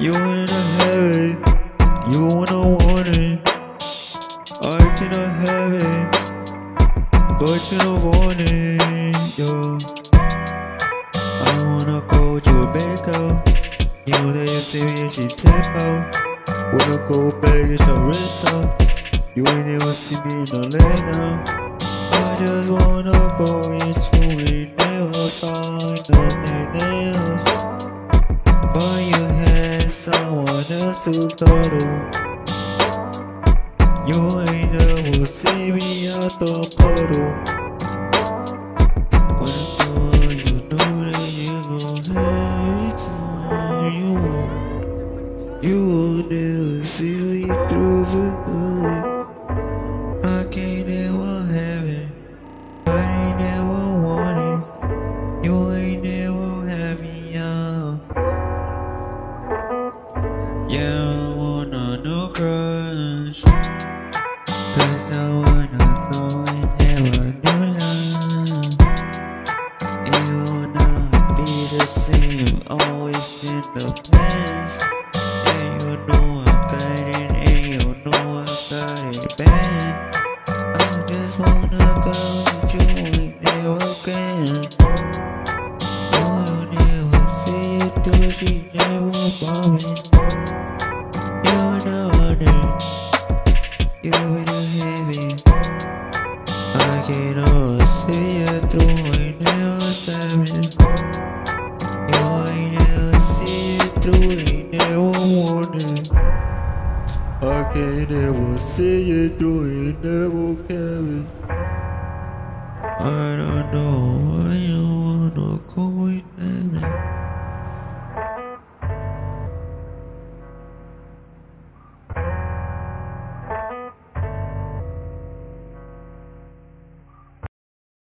You wanna have it, you wanna want it. I cannot have it, but you don't want it, yo. I wanna go to a Bangkok. You know that you're serious, she tip out. Wanna go back, it's a wrist up. You ain't never see me in Atlanta. I just wanna go into it, never find someone else to go to. You ain't never see me out the puddle. When it's you know that you gon' hate time. You won't, you won't never see me through the night. No crush. Cause I wanna go and have a new life. It will not be the same, always in the past. And you know I got it, and you know I got it bad. I just wanna go with you and never can. You never see it through, she never bombing. You it. You will it. I cannot see it through, savage. You never see it through, ain't never. I ever see it through, ain't never care. I don't know